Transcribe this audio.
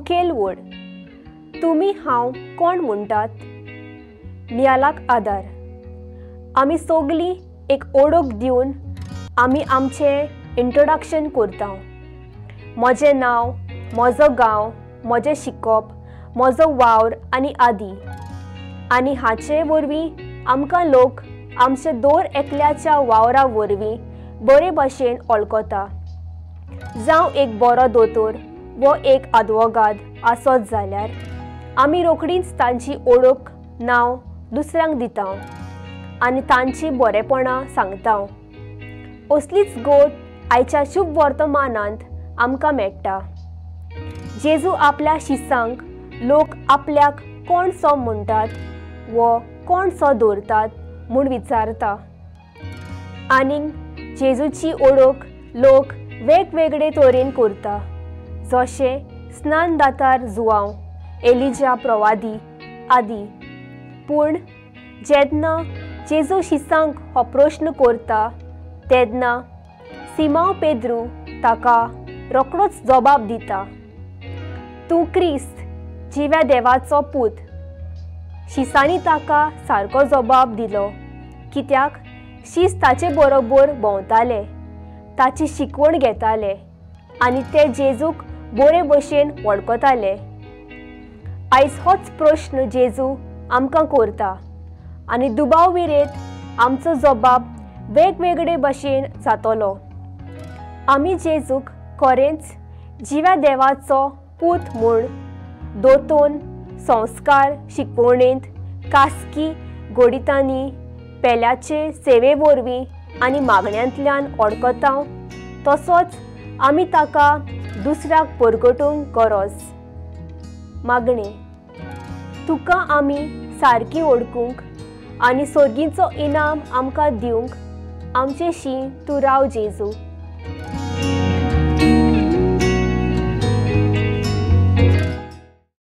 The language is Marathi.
मुखेल वड. तुमी हांव कोण म्हणटात नियालाक आदार आमी सोगलीं एक ओळख दिवन आमी आमचें इंट्रोडक्शन करता म्हजें नांव म्हजो गांव म्हजें शिकप म्हजो वावर आनी आदी आनी हाचे वरवीं आमकां लोक आमचे दर एकल्याच्या वावरा वरवीं बरे भाशेन वळखता जावं एक बरो दोतोर. वो एक आदवोगाद आसत जाल्यार आमी रोखडीच तांची ओळख नांव दुसऱ्यांक दिता आनी तांची बरेपणां सांगता असलीच गोट आयच्या शुभ वर्तमानांत आमकां मेळटा. जेजू आपल्या शिसांक लोक आपल्याक कोण सो म्हणटात वो कोण सो दवरतात म्हूण विचारता. आनीक जेजूची ओळख लोक वेगवेगळे तरेन करता. जशें स्नानदातार जुवांव एलिजा प्रवादी आदी. पूण जेन्ना जेजू शिसांक हो प्रश्न करता तेन्ना सिमांव पेद्रू ताका रोकडोच जबाब दिता. तूं क्रिस्त जिव्या देवाचो पूत. शिसांनी ताका सारको जबाब दिलो. कित्याक? शीस ताचे बरोबर भोंवताले ताची शिकवण घेताले. आनी ते जेजूक बरे भशेन वळखताले आयज होच प्रश्न जेजू आमकां करता. आनी दुबाव विरेत आमचो जबाब वेगवेगळे भाशेन जातलो. आमी जेजूक खरेंच जिव्या देवाचो पूत म्हूण दोतोन संस्कार शिकवणेंत कास्की गोडितांनी पेल्याचे सेवे वरवीं आनी मागण्यांतल्यान ओडकता तसोच आमी ताका दुसऱ्याक परगटोवंक गरज मागणें तुका आमी सारकी ओळखूंक आनी सोर्गीचो इनाम आमकां दिवंक आमचेशी तूं राव जेजू.